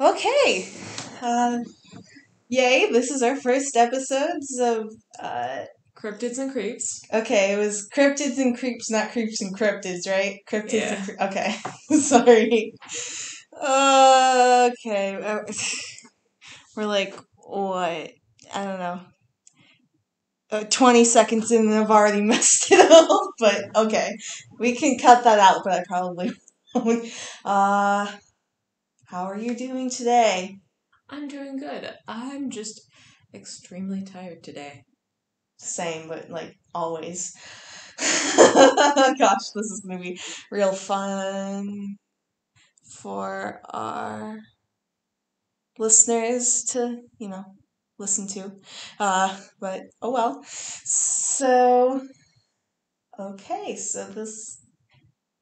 Okay. Uh, yay, this is our first episodes of. Uh, Cryptids and creeps. okay, it was cryptids and creeps, not creeps and cryptids, right? Cryptids Yeah. and Okay. Sorry. Uh, okay. We're like, what? I don't know. Uh, 20 seconds in and I've already messed it up, but okay. We can cut that out, but I probably won't. Uh, how are you doing today? I'm doing good. I'm just extremely tired today. Same, but like always. Gosh, this is gonna be real fun for our listeners to, you know, listen to. Uh, but oh well. So, okay, so this,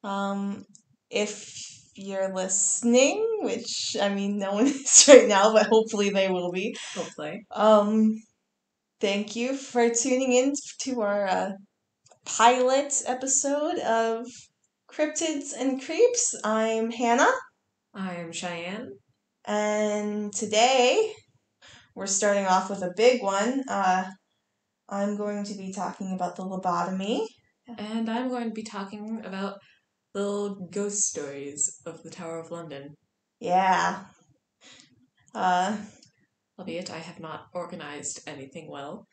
um, if you're listening, which I mean, no one is right now, but hopefully they will be. Hopefully. Um, thank you for tuning in to our uh, pilot episode of Cryptids and Creeps. I'm Hannah, I am Cheyenne. and today we're starting off with a big one. Uh, I'm going to be talking about the lobotomy. And I'm going to be talking about little ghost stories of the Tower of London. Yeah. Uh, Albeit I have not organized anything well.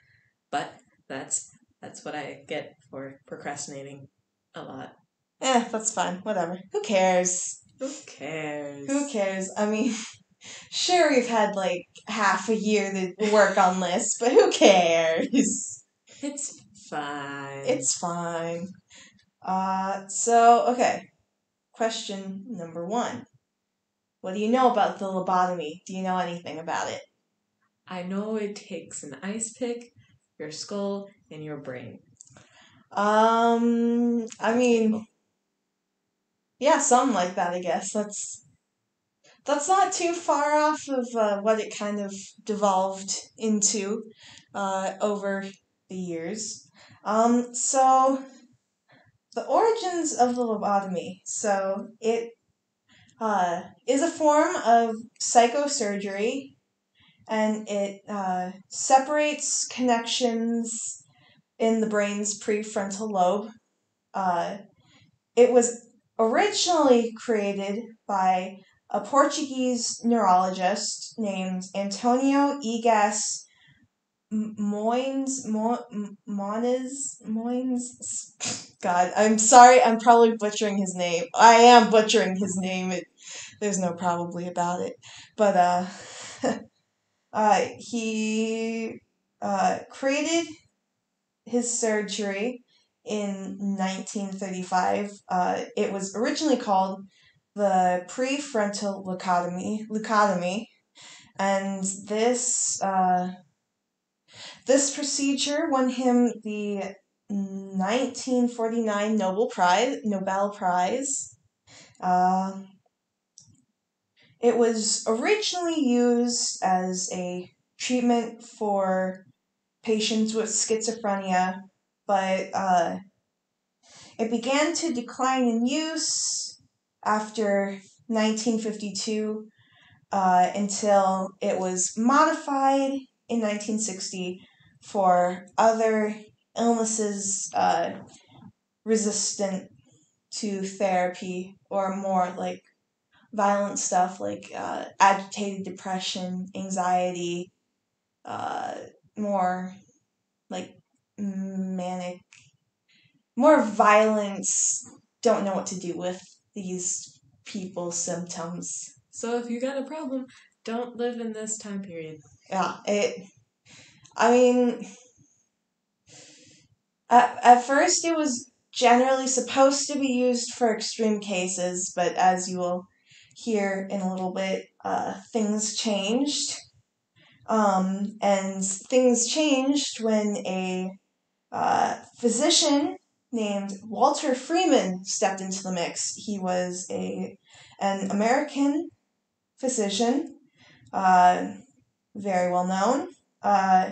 But that's that's what I get for procrastinating a lot. eh, that's fine. Whatever. Who cares? Who cares? Who cares? I mean, sure, we've had like half a year to work on this, but who cares? It's fine. It's fine. Uh, so, okay. Question number one What do you know about the lobotomy? Do you know anything about it? I know it takes an ice pick, your skull, and your brain. Um, I mean, yeah, something like that, I guess. That's. That's not too far off of uh, what it kind of devolved into uh, over the years. Um, so, the origins of the lobotomy. So, it uh, is a form of psychosurgery and it uh, separates connections in the brain's prefrontal lobe. Uh, it was originally created by a Portuguese neurologist named Antonio Egas Moines, Mo- M- Moines, Moines. God, I'm sorry, I'm probably butchering his name. I am butchering his name. It, there's no probably about it, but uh, uh, he uh, created his surgery in 1935. Uh, it was originally called the prefrontal leucotomy, leucotomy, and this uh, this procedure won him the 1949 Nobel Prize. Nobel Prize. Uh, it was originally used as a treatment for patients with schizophrenia, but uh, it began to decline in use after 1952 uh, until it was modified in 1960 for other illnesses uh, resistant to therapy or more like violent stuff like uh, agitated depression, anxiety, uh, more like manic, more violence, don't know what to do with these people's symptoms. So if you got a problem, don't live in this time period. Yeah, it. I mean, at, at first it was generally supposed to be used for extreme cases, but as you will hear in a little bit, uh, things changed. Um, and things changed when a uh, physician named Walter Freeman stepped into the mix. He was a an American physician, uh, very well known. Uh,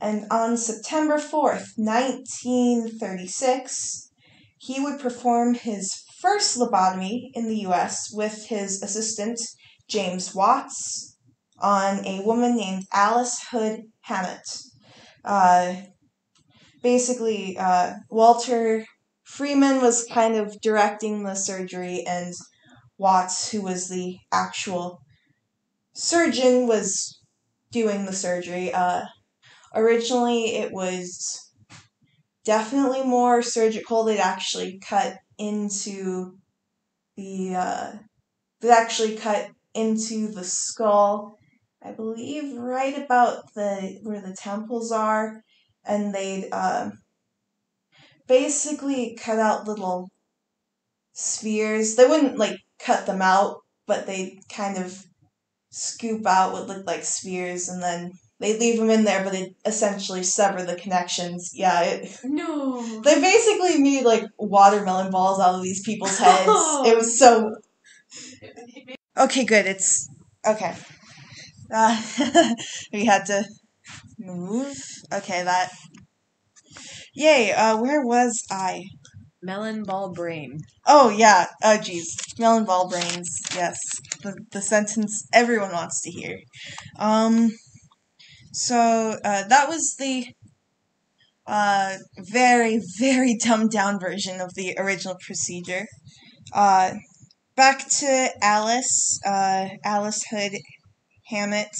and on September 4th, 1936, he would perform his first lobotomy in the US with his assistant, James Watts, on a woman named Alice Hood Hammatt. Uh, basically, uh, Walter Freeman was kind of directing the surgery, and Watts, who was the actual surgeon, was doing the surgery. Uh, originally, it was definitely more surgical. They'd actually cut into the uh, they actually cut into the skull. I believe right about the where the temples are, and they'd uh, basically cut out little spheres. They wouldn't like cut them out, but they kind of scoop out what looked like spheres, and then they leave them in there, but they essentially sever the connections. Yeah, it, No. they basically made like watermelon balls out of these people's heads. It was so okay. Good. It's okay. Uh, we had to move. Okay, that. Yay! Uh, where was I? Melon ball brain. Oh yeah. Oh geez. Melon ball brains. Yes. The the sentence everyone wants to hear. Um. So uh, that was the uh, very very dumbed down version of the original procedure. Uh, back to Alice. Uh, Alice Hood Hammatt.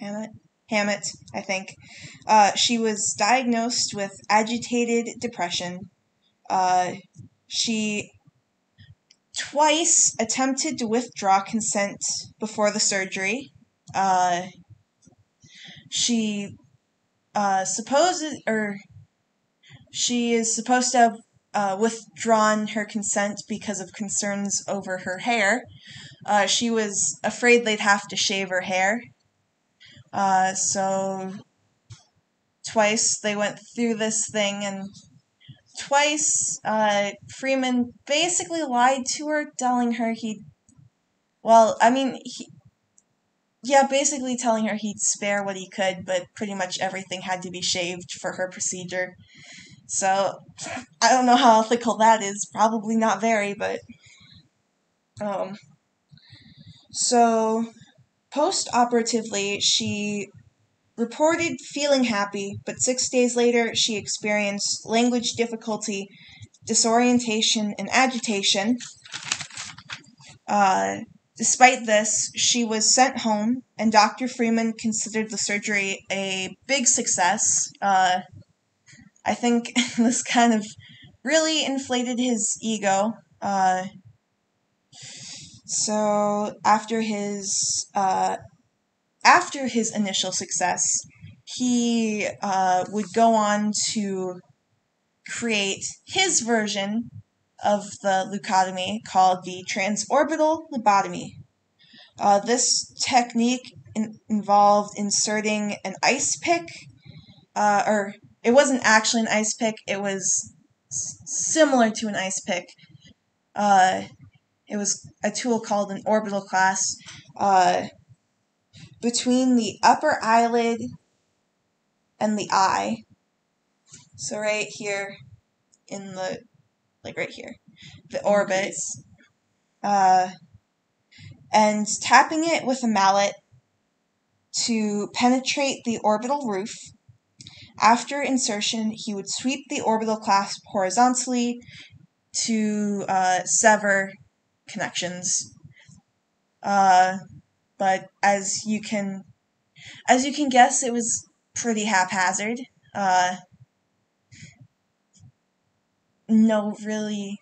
Hammatt. Hammatt, I think. Uh, she was diagnosed with agitated depression. Uh, she twice attempted to withdraw consent before the surgery. Uh, she uh, supposed or she is supposed to have uh, withdrawn her consent because of concerns over her hair. Uh, she was afraid they'd have to shave her hair. Uh, so twice they went through this thing and twice uh, freeman basically lied to her telling her he'd well i mean he, yeah basically telling her he'd spare what he could but pretty much everything had to be shaved for her procedure so i don't know how ethical that is probably not very but um so post operatively she reported feeling happy, but six days later she experienced language difficulty, disorientation, and agitation. Uh, despite this, she was sent home, and Dr. Freeman considered the surgery a big success. Uh, I think this kind of really inflated his ego. Uh, so after his uh, after his initial success, he uh, would go on to create his version of the leucotomy called the transorbital lobotomy. Uh, this technique in- involved inserting an ice pick, uh, or it wasn't actually an ice pick, it was s- similar to an ice pick. Uh, it was a tool called an orbitoclast Uh, between the upper eyelid and the eye. So right here in the like right here, the orbit. Uh, and tapping it with a mallet to penetrate the orbital roof. After insertion, he would sweep the orbitoclast horizontally to uh, sever connections. Uh, but as you can as you can guess it was pretty haphazard uh, no really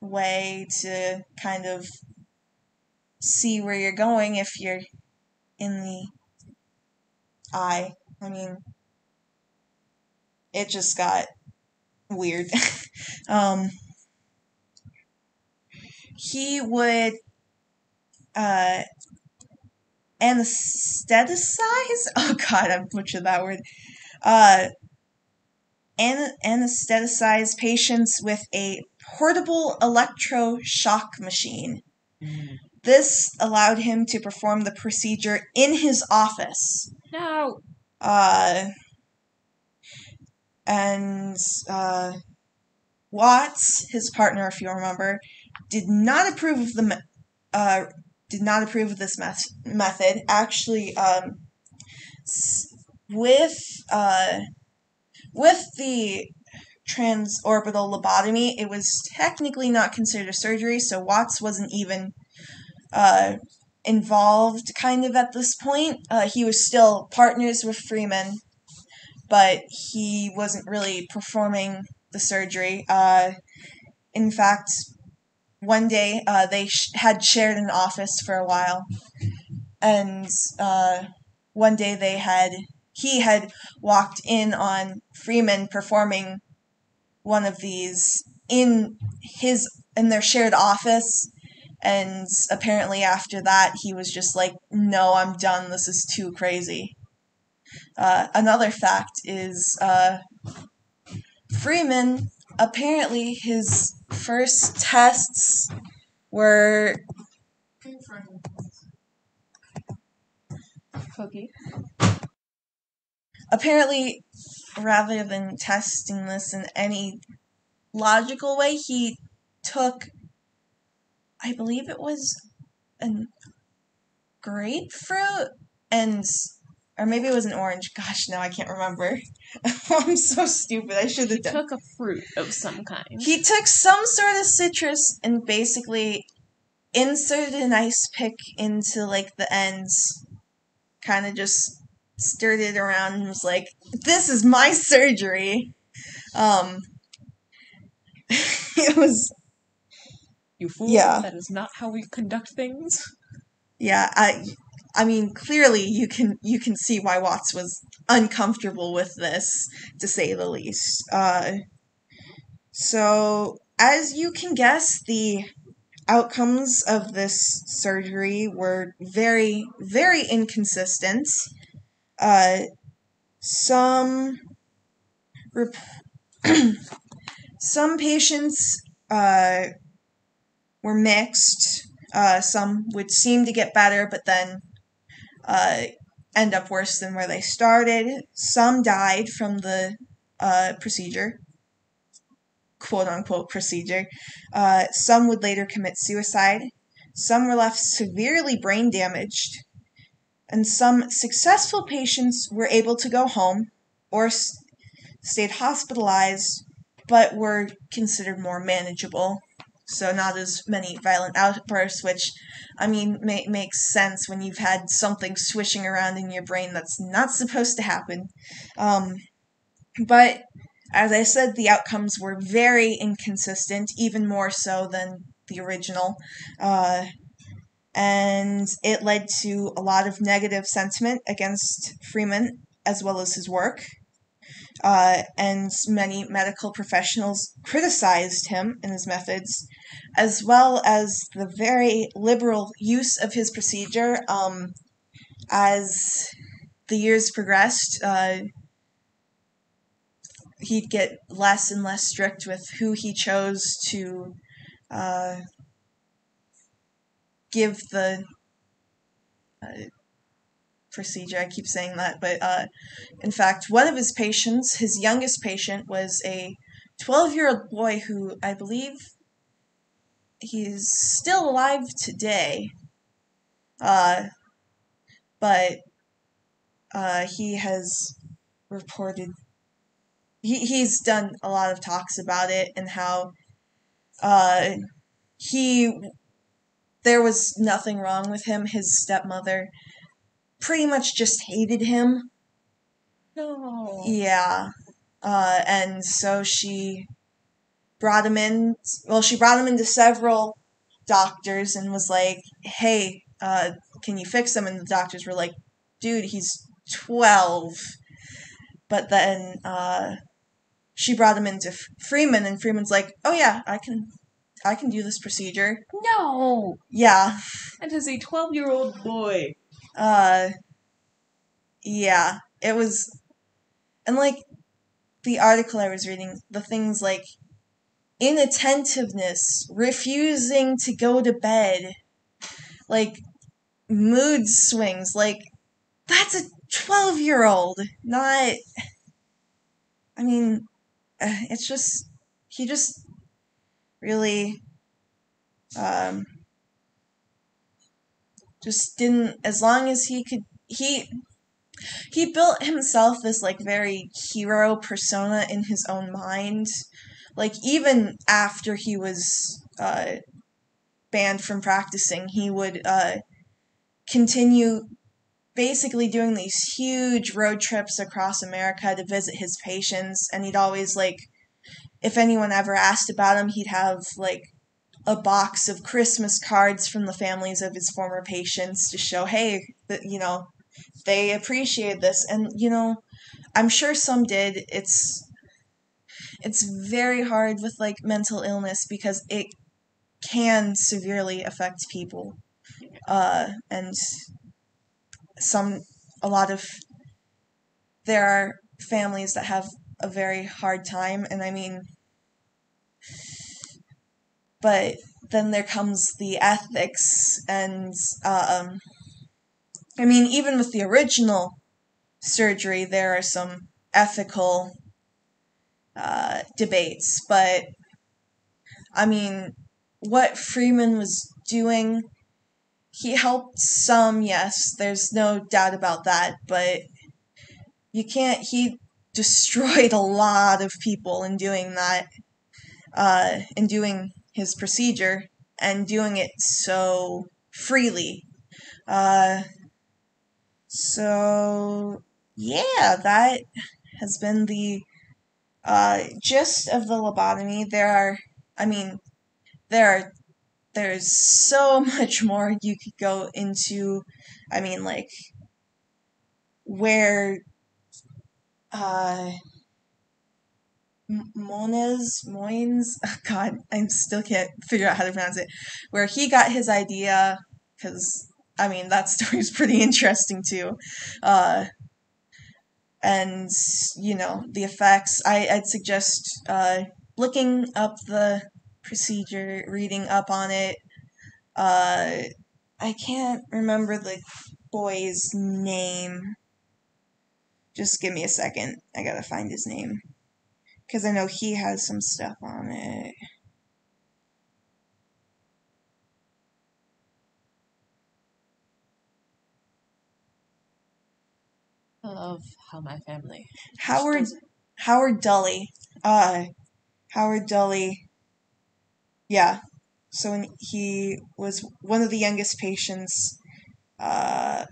way to kind of see where you're going if you're in the eye i mean it just got weird um he would uh anesthetize. Oh God, I butchered that word. Uh, an- anesthetize patients with a portable electroshock machine. Mm. This allowed him to perform the procedure in his office. No. Uh, and uh, Watts, his partner, if you remember, did not approve of the me- uh, did not approve of this meth- method. Actually, um, s- with uh, with the transorbital lobotomy, it was technically not considered a surgery, so Watts wasn't even uh, involved kind of at this point. Uh, he was still partners with Freeman, but he wasn't really performing the surgery. Uh, in fact, one day uh, they sh- had shared an office for a while, and uh, one day they had he had walked in on Freeman performing one of these in his in their shared office. And apparently after that he was just like no i'm done. This is too crazy. Uh, another fact is uh, freeman apparently his first tests were Cookie. Apparently rather than testing this in any logical way he took i believe it was a grapefruit and or maybe it was an orange. Gosh now i can't remember. I'm so stupid. I should have done took a fruit of some kind. he took some sort of citrus and basically inserted an ice pick into like the ends. Kind of just stirred it around and was like this is my surgery um it was you fool. Yeah. That is not how we conduct things. yeah i i mean clearly you can you can see why watts was uncomfortable with this to say the least uh so as you can guess the outcomes of this surgery were very very inconsistent uh some some patients uh were mixed uh, some would seem to get better, but then uh, end up worse than where they started. Some died from the uh, procedure, quote unquote procedure. Some would later commit suicide. Some were left severely brain damaged. And some successful patients were able to go home or stayed hospitalized, but were considered more manageable so not as many violent outbursts, which, I mean, ma- makes sense when you've had something swishing around in your brain that's not supposed to happen. Um, but as I said, the outcomes were very inconsistent, even more so than the original. Uh, and it led to a lot of negative sentiment against Freeman as well as his work. Uh, and many medical professionals criticized him and his methods, as well as the very liberal use of his procedure. Um, as the years progressed, uh, he'd get less and less strict with who he chose to uh, give the uh, procedure. I keep saying that, but uh, in fact, one of his patients, his youngest patient, was a 12 year old boy who I believe he's still alive today. Uh, but uh, he has reported, he, he's done a lot of talks about it and how uh, he, there was nothing wrong with him. His stepmother pretty much just hated him. No. Yeah. Uh, and so she brought him in. Well, she brought him into several doctors and was like, hey, uh, can you fix him? And the doctors were like, dude, he's 12. But then uh, she brought him into Freeman, and Freeman's like, oh, yeah, I can. I can do this procedure. No. Yeah. That is a 12 year old boy. Uh, yeah, it was, and like the article I was reading, the things like inattentiveness, refusing to go to bed, like mood swings, like that's a 12 year old, not, I mean, uh, it's just, he just really Um, just didn't as long as he could he he built himself this like very hero persona in his own mind. Like even after he was uh, banned from practicing he would uh, continue basically doing these huge road trips across america to visit his patients. And he'd always like if anyone ever asked about him he'd have like a box of Christmas cards from the families of his former patients to show, hey, that you know, they appreciate this, and you know, I'm sure some did. It's it's very hard with like mental illness because it can severely affect people, uh, and some a lot of there are families that have a very hard time, and I mean but then there comes the ethics and um, i mean even with the original surgery there are some ethical uh, debates. But i mean what freeman was doing he helped some yes there's no doubt about that. But you can't he destroyed a lot of people in doing that uh, in doing his procedure and doing it so freely. Uh, so, yeah, that has been the uh, gist of the lobotomy. There are, I mean, there are, there's so much more you could go into. I mean, like, where, uh, Moniz, Moines, oh God, I still can't figure out how to pronounce it, where he got his idea, because, I mean, that story's pretty interesting too. Uh, and, you know, the effects, I, I'd suggest uh, looking up the procedure, reading up on it. Uh, I can't remember the boy's name. Just give me a second. I gotta find his name. Because I know he has some stuff on it. I love how my family. Howard Howard Dully. Uh Howard Dully. Yeah. So when he was one of the youngest patients, uh,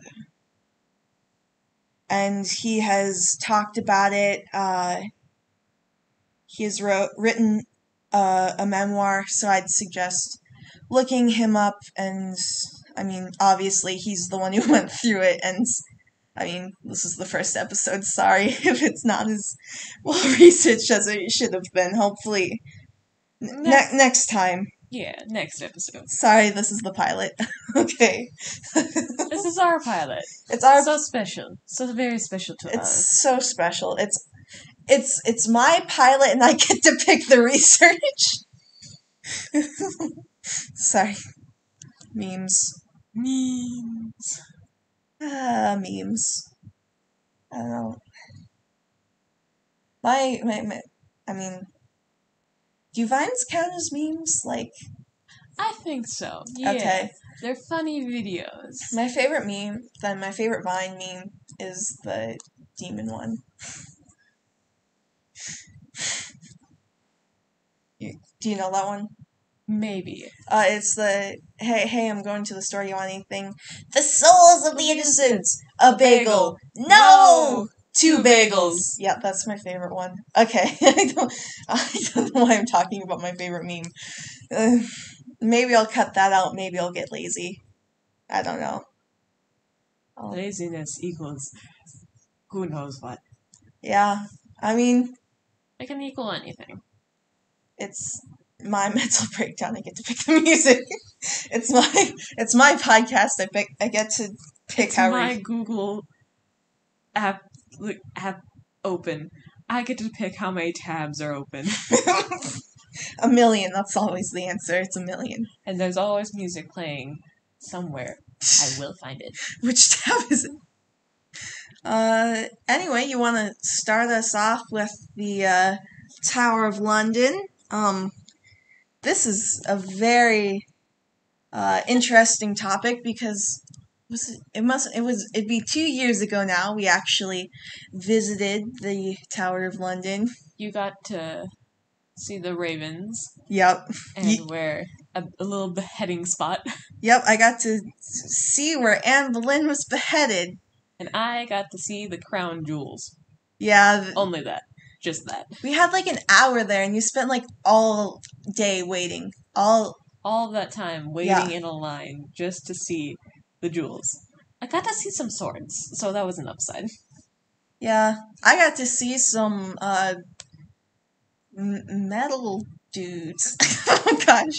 and he has talked about it. Uh, he has wrote, written uh, a memoir, so I'd suggest looking him up. And I mean, obviously, he's the one who went through it. And I mean, this is the first episode. Sorry if it's not as well researched as it should have been. Hopefully, ne- next time. Yeah, next episode. Sorry, this is the pilot. okay. this is our pilot. It's our so special. So very special to it's us. It's so special. It's it's it's my pilot and I get to pick the research. Sorry. Memes. Memes. Ah, memes. I don't know. My, my, my, I mean, do vines count as memes? Like, I think so. Yeah. okay. They're funny videos. My favorite meme, then my favorite Vine meme is the demon one. You, do you know that one? Maybe. Uh, it's the hey hey I'm going to the store. You want anything? The souls of the innocents. A bagel. No. Two bagels. Yeah, that's my favorite one. Okay, I don't I don't know why I'm talking about my favorite meme. Uh, maybe I'll cut that out. Maybe I'll get lazy. I don't know. Oh, Laziness equals who knows what. yeah, I mean It can equal anything. it's my mental breakdown. I get to pick the music. it's my it's my podcast. I pick I get to pick It's how my we Google app app open. I get to pick how many tabs are open. a million. That's always the answer. It's a million. and there's always music playing somewhere. I will find it. Which tab is it? Uh, anyway, you want to start us off with the uh, Tower of London. Um, this is a very uh, interesting topic because was it, it must it was it'd be two years ago now we actually visited the Tower of London. You got to see the ravens Yep, and Ye- where a, a little beheading spot, yep. I got to see where Anne Boleyn was beheaded. and I got to see the crown jewels. Yeah, th- Only that, just that. we had like an hour there, and you spent like all day waiting. All All that time waiting Yeah. in a line just to see the jewels. I got to see some swords, so that was an upside. yeah, I got to see some uh m- metal dudes. oh gosh,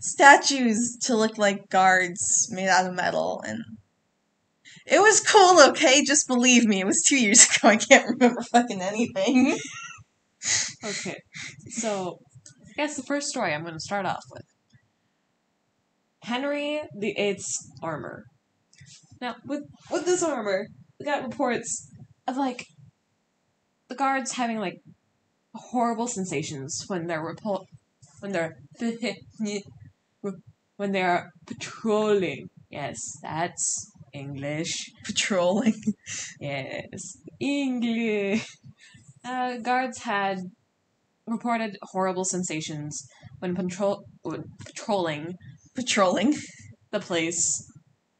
statues to look like guards made out of metal, and it was cool. Okay, just believe me, it was two years ago. I can't remember fucking anything. Mm-hmm. Okay, so I guess the first story I'm going to start off with Henry the Eighth's armor. Now, with with this armor, we got reports of like the guards having like horrible sensations when they're repul- when they're when they're patrolling. Yes, that's English. Patrolling. Yes, English. Uh, guards had reported horrible sensations when patrol patrolling Patrolling. the place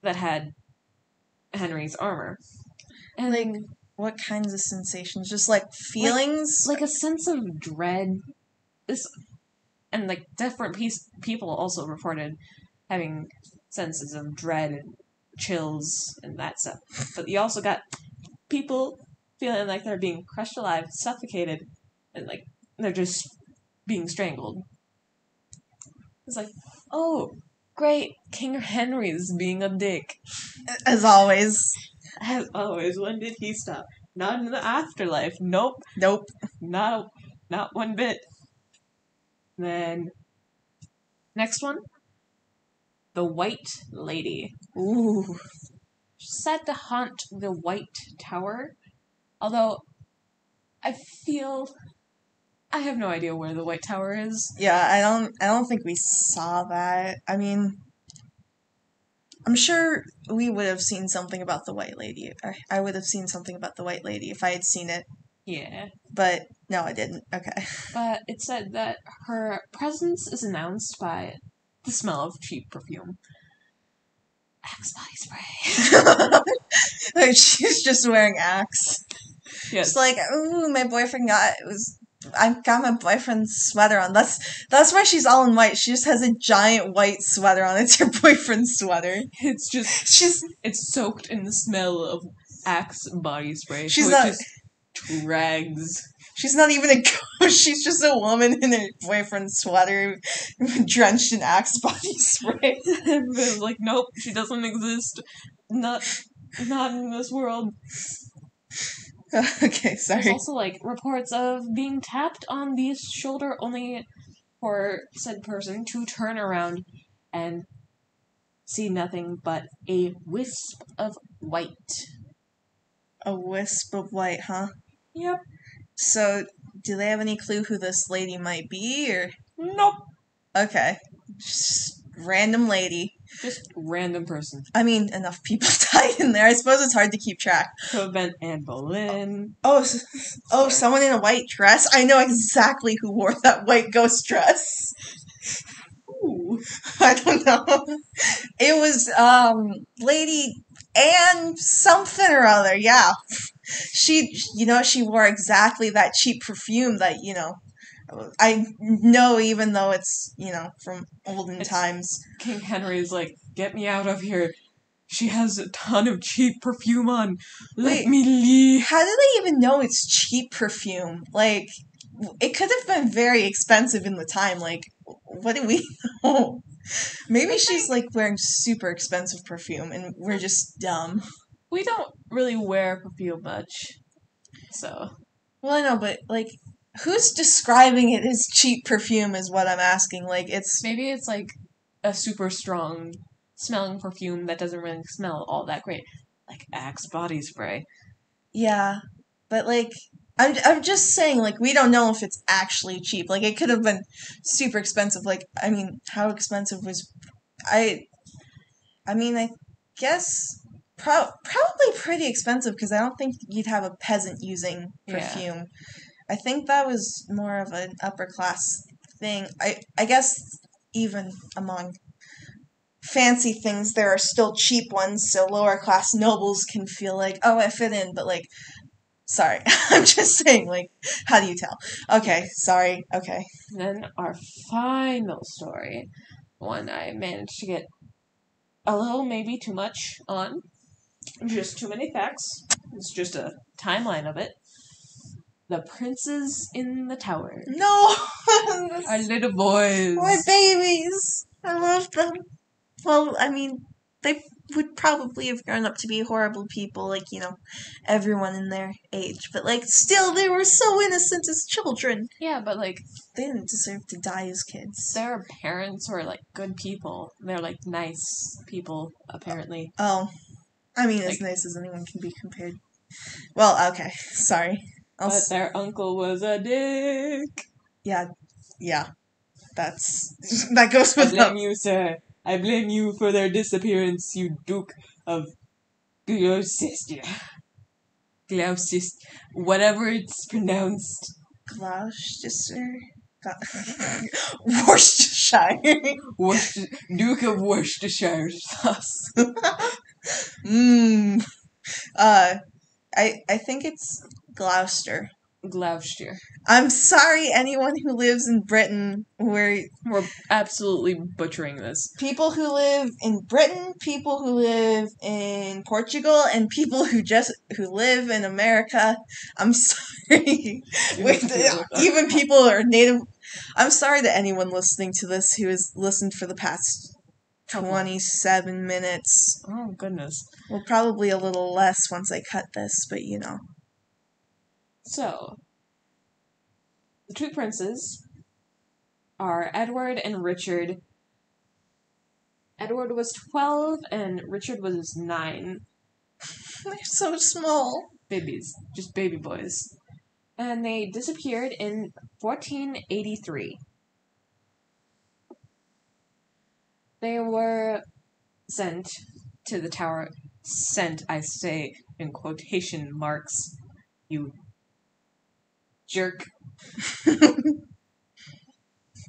that had Henry's armor, and Like what kinds of sensations? Just like feelings. like a sense of dread. This and like different piece, people also reported having senses of dread and chills and that stuff. But you also got people feeling like they're being crushed alive, suffocated, and like they're just being strangled. It's like, oh, great, King Henry's being a dick. as always. As always, when did he stop? Not in the afterlife. Nope. Nope. Not a, not one bit. Then next one, the White Lady. Ooh. Set to haunt the White Tower, although I feel I have no idea where the White Tower is. Yeah, I don't I don't think we saw that. I mean I'm sure we would have seen something about the White Lady. I, I would have seen something about the White Lady if I had seen it, Yeah, but no, I didn't. Okay. but it said that her presence is announced by the smell of cheap perfume. Axe body spray. like she's just wearing Axe. yes. It's like, ooh, my boyfriend got it was I got my boyfriend's sweater on. That's that's why she's all in white. She just has a giant white sweater on. It's her boyfriend's sweater. It's just She's it's soaked in the smell of Axe body spray. She's so not- just drags. She's not even a ghost. She's just a woman in her boyfriend's sweater, drenched in Axe body spray. Like, nope, she doesn't exist. Not not in this world. okay, There's sorry. also like reports of being tapped on the shoulder only for said person to turn around and see nothing but a wisp of white. A wisp of white, huh? Yep. So, do they have any clue who this lady might be, or Nope. okay, just random lady? Just random person. I mean, enough people died in there. I suppose it's hard to keep track. Could have been Anne Boleyn. Oh, s- oh, someone in a white dress. I know exactly who wore that white ghost dress. Ooh. I don't know. It was um Lady Anne something or other. Yeah, she you know she wore exactly that cheap perfume that you know. I know, even though it's you know from olden It's- times. King Henry's like, get me out of here. She has a ton of cheap perfume on. Let Wait. me leave. How do they even know it's cheap perfume? Like, it could have been very expensive in the time. Like, what do we know? Maybe she's like wearing super expensive perfume and we're just dumb. We don't really wear perfume much. So, Well, I know, but like, who's describing it as cheap perfume is what I'm asking. Like, it's maybe it's like a super strong smelling perfume that doesn't really smell all that great. Like Axe body spray. yeah, but like. I'm, I'm just saying, like, we don't know if it's actually cheap. Like, it could have been super expensive. Like, I mean, how expensive was. I, I mean, I guess pro- probably pretty expensive because I don't think you'd have a peasant using Yeah. perfume. I think that was more of an upper class thing. I I guess even among fancy things, there are still cheap ones, so lower class nobles can feel like, oh, I fit in, but like. Sorry, I'm just saying, like, how do you tell? Okay, sorry, okay. Then our final story, one I managed to get a little maybe too much on, just too many facts. It's just a timeline of it. The princes in the tower. No! Our little boys. My babies! I love them. Well, I mean, they would probably have grown up to be horrible people, like, you know, everyone in their age. But, like, still, they were so innocent as children. Yeah, but like They didn't deserve to die as kids. their parents were like good people. They're like nice people, apparently. Oh. I mean, as nice as anyone can be compared. Well, okay. Sorry. I'll But their uncle was a dick. yeah. Yeah. That's. That goes with. I blame you, sir. I blame you for their disappearance, you Duke of Gloucester. Gloucester. Whatever it's pronounced. Gloucester? Gl- Worcestershire. Worcester, Duke of Worcestershire sauce. Mmm. Uh, I I think it's Gloucester. Gloucester. I'm sorry, anyone who lives in Britain, where We're absolutely butchering this. people who live in Britain, people who live in Portugal, and people who just who live in America. I'm sorry. Wait, even people who are native. I'm sorry to anyone listening to this who has listened for the past. 27 minutes. Oh, goodness. Well, probably a little less once I cut this, but you know. So, the two princes are Edward and Richard. Edward was 12 and Richard was 9. They're so small. Babies, just baby boys. And they disappeared in 1483. They were sent to the tower. Sent, I say in quotation marks, you jerk.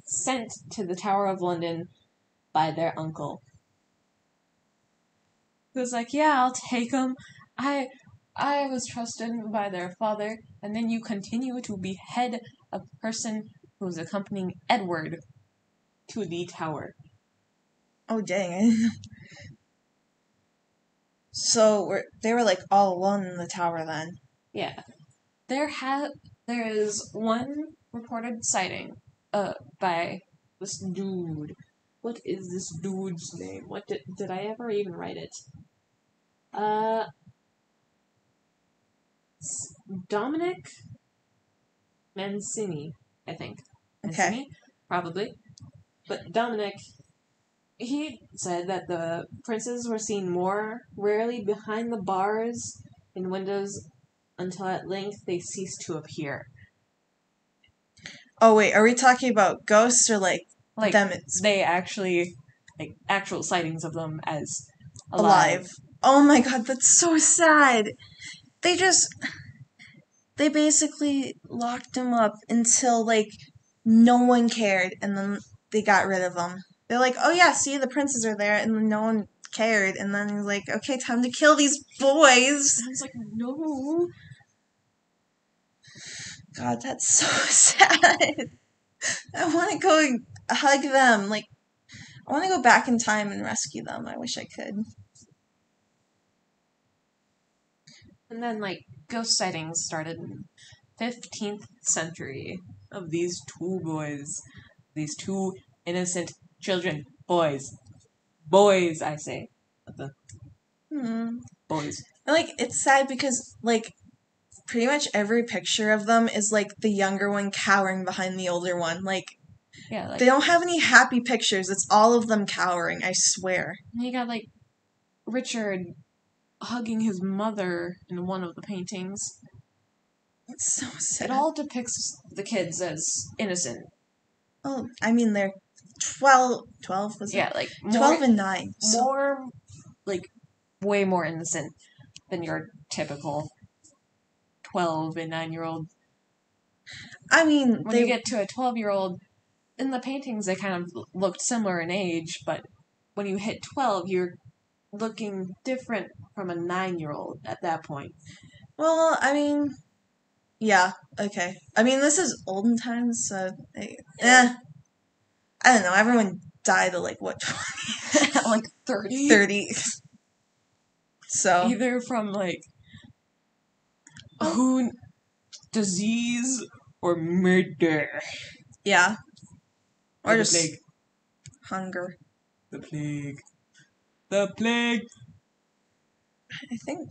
Sent to the Tower of London by their uncle. Who was like, yeah, I'll take them. I I was trusted by their father, and then you continue to behead a person who was accompanying Edward to the tower. Oh dang! I didn't know. So we're, they were like all alone in the tower then. Yeah. There ha there is one reported sighting uh by this dude. What is this dude's name? What did did I ever even write it? Uh Dominic Mancini, I think. Okay. Mancini? Probably. But Dominic he said that the princes were seen more rarely behind the bars and windows until at length they ceased to appear. Oh wait, are we talking about ghosts or like, Like them it's they actually like actual sightings of them as alive. alive? Oh my god, that's so sad. They just they basically locked him up until like no one cared, and then they got rid of him. They're like, oh yeah, see the princes are there, and no one cared, and then he's like, okay, time to kill these boys. And I was like, no. God, that's so sad. I want to go and hug them. Like, I want to go back in time and rescue them. I wish I could. And then like ghost sightings started in fifteenth century of these two boys. These two innocent children. Boys. Boys, I say. The Hmm. boys. And, like, it's sad because, like, pretty much every picture of them is, like, the younger one cowering behind the older one. Like, Yeah, like they don't have any happy pictures. It's all of them cowering, I swear. you got like Richard hugging his mother in one of the paintings. It's so sad. It all depicts the kids as innocent. Oh, I mean, they're 12, 12 was it? Yeah, like more, 12 and 9. So, more, like way more innocent than your typical twelve and nine year old. I mean, When they you get to a twelve year old, in the paintings they kind of looked similar in age, but when you hit twelve, you're looking different from a nine year old at that point. well, I mean, yeah, okay. I mean, this is olden times, so eh. I don't know. Everyone died at like what like thirty. 30. So, either from like oh. who disease or murder yeah. Or the just plague hunger. the plague the plague I think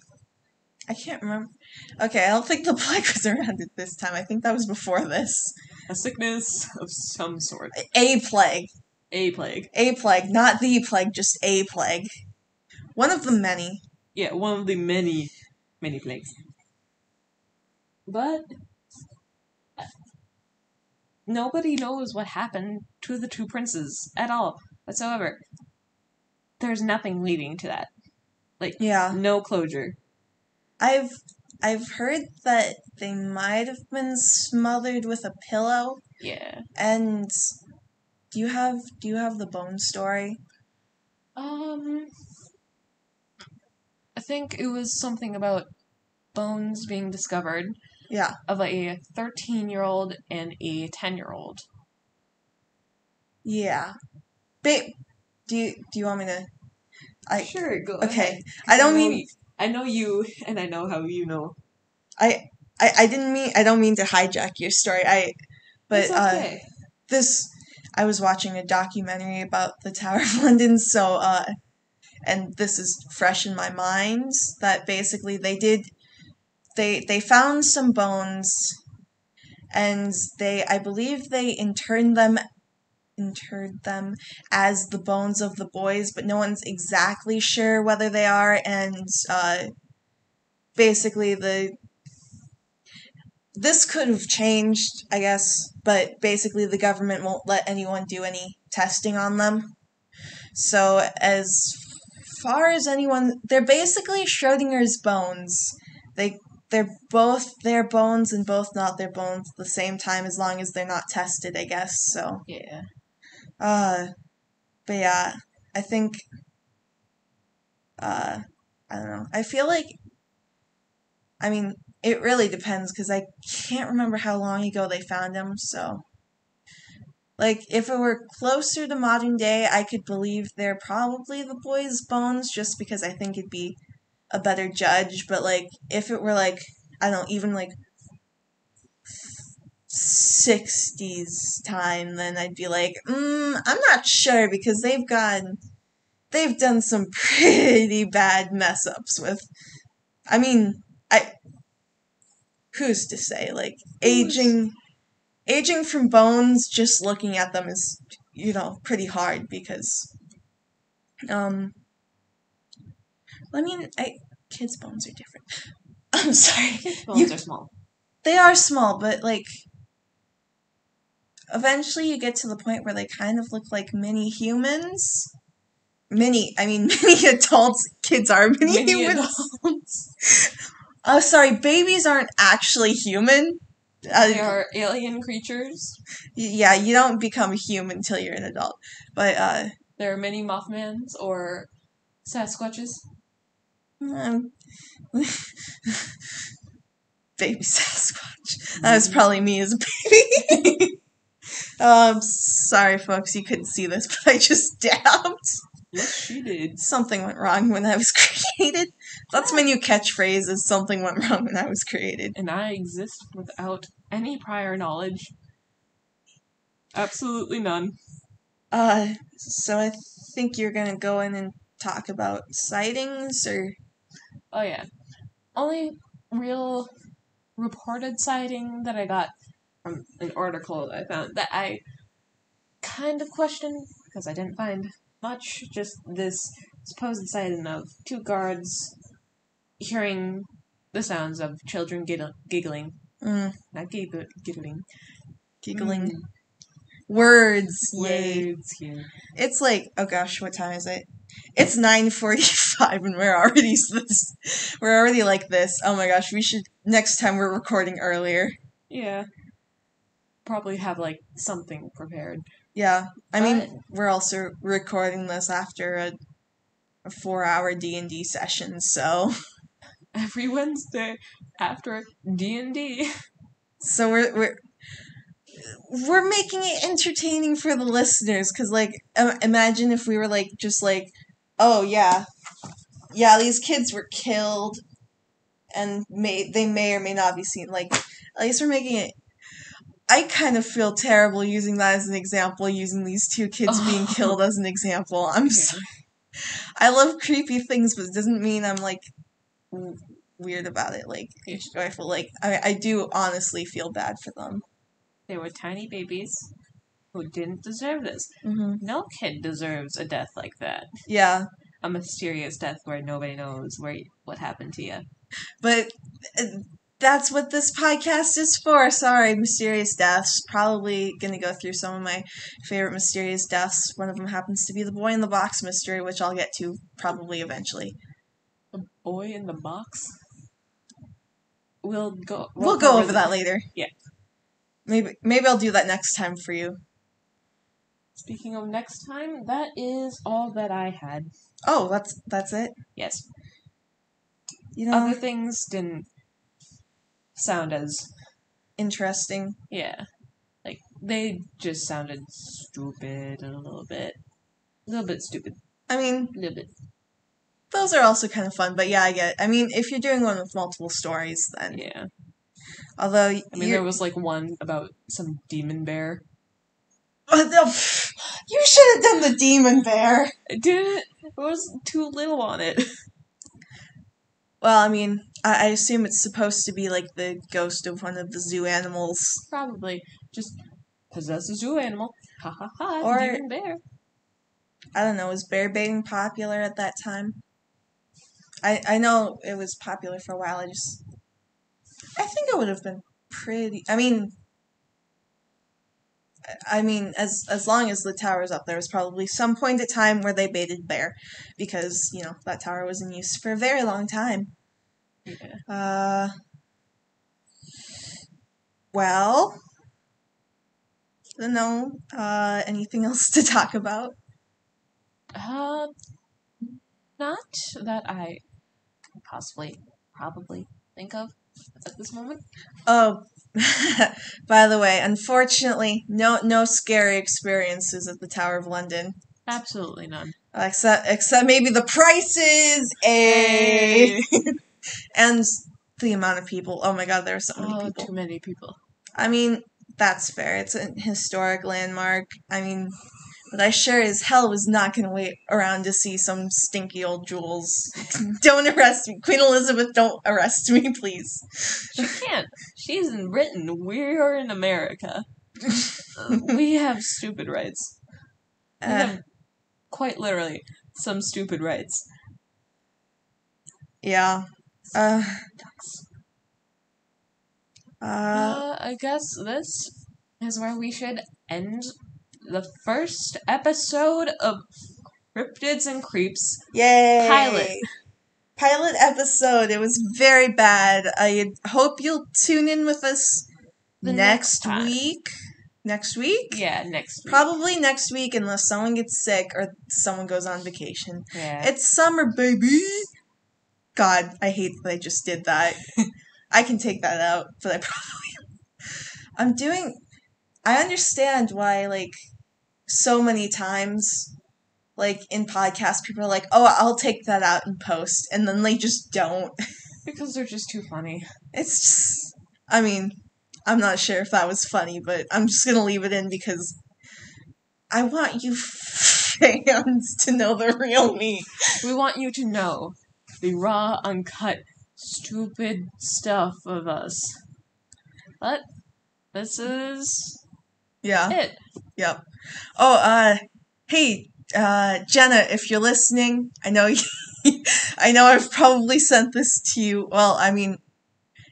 I can't remember. Okay, I don't think the plague was around at this time. I think that was before this. a sickness of some sort A plague. a plague A plague, not the plague, just a plague. One of the many. yeah one of the many many plagues but uh, nobody knows what happened to the two princes at all whatsoever there's nothing leading to that Like, Yeah. no closure I've I've heard that they might have been smothered with a pillow yeah and do you have do you have the bone story? Um, I think it was something about bones being discovered Yeah. of a 13 year old and a 10 year old. Yeah. Babe, do you do you want me to I sure, go Okay. I don't mean I know you, and I know how you know. I, I I didn't mean I don't mean to hijack your story. I but it's uh this I was watching a documentary about the Tower of London, so uh, and this is fresh in my mind that basically they did they they found some bones and they I believe they interned them interred them as the bones of the boys, but no one's exactly sure whether they are and uh basically the this could have changed, I guess, but basically the government won't let anyone do any testing on them. So as far as anyone, they're basically Schrodinger's bones. They they're both their bones and both not their bones at the same time as long as they're not tested, I guess. So, Yeah. Uh but yeah, I think uh I don't know. I feel like I mean, it really depends because I can't remember how long ago they found him, so. Like, if it were closer to modern day, I could believe they're probably the boys' bones just because I think it'd be a better judge. But, like, if it were, like, I don't know, even like 60s time, then I'd be like, mm, I'm not sure because they've gone. They've done some pretty bad mess ups with. I mean, I who's to say like aging aging from bones just looking at them is you know pretty hard because um i mean i kids bones are different i'm sorry Bones You- are small. they are small but like eventually you get to the point where they kind of look like mini humans mini i mean mini adults kids are mini, Many humans adults. oh sorry babies aren't actually human uh, They are alien creatures. Yeah, you don't become human until you're an adult. But uh, There are many Mothmans or Sasquatches. um, baby Sasquatch. That was probably me as a baby. Um, sorry, folks, you couldn't see this, but I just dabbed. Yes, she did. Something went wrong when I was created. That's my new catchphrase: is something went wrong when I was created. And I exist without any prior knowledge. Absolutely none. Uh, so I think you're gonna go in and talk about sightings, or Oh yeah. Only real reported sighting that I got from an article that I found that I kind of questioned because I didn't find much. Just this supposed sighting of two guards hearing the sounds of children giggle- giggling, mm, not giggle- giggling, giggling. Mm. Words. Yay. Words here. It's like, oh gosh, what time is it? It's 9:45 and we're already this we're already like this. Oh my gosh, we should next time we're recording earlier. Yeah. Probably have like something prepared. Yeah. I mean, But- we're also recording this after a a 4-hour D&D session, so Every Wednesday after D and D. so we're we're we're making it entertaining for the listeners cuz like imagine if we were like just like oh yeah yeah these kids were killed and may they may or may not be seen like at least we're making it I kind of feel terrible using that as an example using these two kids being Oh. killed as an example I'm sorry I love creepy things but it doesn't mean I'm like w- weird about it like Yeah. feel like I, I do honestly feel bad for them They were tiny babies who didn't deserve this. mm-hmm. No kid deserves a death like that. Yeah, A mysterious death where nobody knows where what happened to you. but uh, that's what this podcast is for. Sorry, mysterious deaths. Probably gonna go through some of my favorite mysterious deaths. One of them happens to be the boy in the box mystery, which I'll get to probably eventually. The boy in the box. We'll go. We'll, go cover over the- that later. Yeah. Maybe maybe I'll do that next time for you. Speaking of next time, that is all that I had. Oh, that's that's it. Yes. You know, Other things didn't sound as interesting. yeah. Like they just sounded stupid a little bit. A little bit stupid. I mean, A little bit. those are also kind of fun. But yeah, I get. I mean, if you're doing one with multiple stories, then Yeah. although I mean, there was like one about some demon bear. Oh, the- you should have done the demon bear. I didn't. It was too little on it. Well, I mean, I, I assume it's supposed to be like the ghost of one of the zoo animals. Probably just possess a zoo animal. Ha ha ha. Or- demon bear. I don't know, was bear baiting popular at that time? I I know it was popular for a while. I just I think it would have been pretty. I mean, I- mean, as as long as the tower's up, there was probably some point at time where they baited bear, because you know that tower was in use for a very long time. Uh, well, I don't know. Uh, anything else to talk about? Uh, not that I can possibly, probably think of at this moment. Oh, by the way, unfortunately, no no scary experiences at the Tower of London, Absolutely none. except except maybe the prices, a and the amount of people. Oh my God, there are so many Oh, people. too many people. I mean, that's fair. It's a historic landmark. I mean, but I sure as hell was not going to wait around to see some stinky old jewels. don't arrest me. Queen Elizabeth, don't arrest me, please. She can't. She's in Britain. We're in America. Uh, we have stupid rights. We Uh, have, quite literally, some stupid rights. yeah. Uh, uh, Uh, I guess this is where we should end the first episode of Cryptids and Creeps. yay. Pilot. Pilot episode. It was very bad. I hope you'll tune in with us The next next week. Next week? Yeah, next week. Probably next week, unless someone gets sick or someone goes on vacation. Yeah. It's summer, baby. God, I hate that I just did that. I can take that out, but I probably. I'm doing. I understand why, like, so many times, like in podcasts, people are like, "Oh, I'll take that out and post," and then they just don't. because they're just too funny. It's just. I mean, I'm not sure if that was funny, but I'm just gonna leave it in because I want you fans to know the real me. We want you to know the raw, uncut, stupid stuff of us. But this is Yeah. it. Yep. Oh, uh, hey, uh, Jenna, if you're listening, I know you, I know I've probably sent this to you. Well, I mean,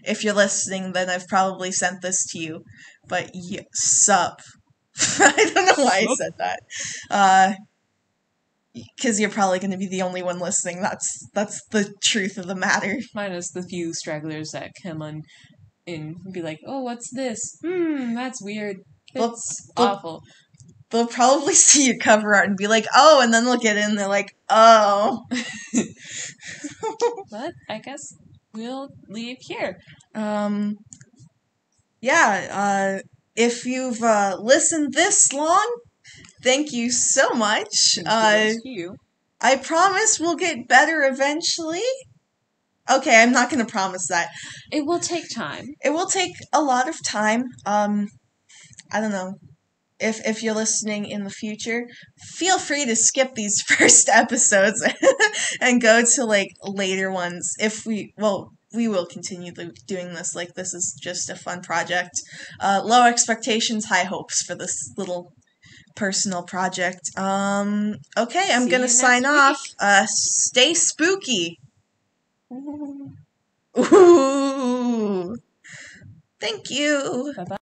if you're listening, then I've probably sent this to you. But y- sup, I don't know why I said that. Uh, because you're probably going to be the only one listening. That's that's the truth of the matter. Minus the few stragglers that come on and be like, "Oh, what's this? Hmm, that's weird. It's well- awful." They'll probably see your cover art and be like, "Oh," and then they'll get in. and They're like, "Oh." But I guess we'll leave here. um, yeah. Uh, if you've uh, listened this long, thank you so much. Uh, you. I promise we'll get better eventually. Okay, I'm not going to promise that. It will take time. It will take a lot of time. Um, I don't know. If if you're listening in the future, feel free to skip these first episodes and go to like later ones. If we well, we will continue the, doing this. Like this is just a fun project. Uh, low expectations, high hopes for this little personal project. Um, okay, I'm See gonna sign week. off. Uh, stay spooky. Ooh. Thank you. Bye bye.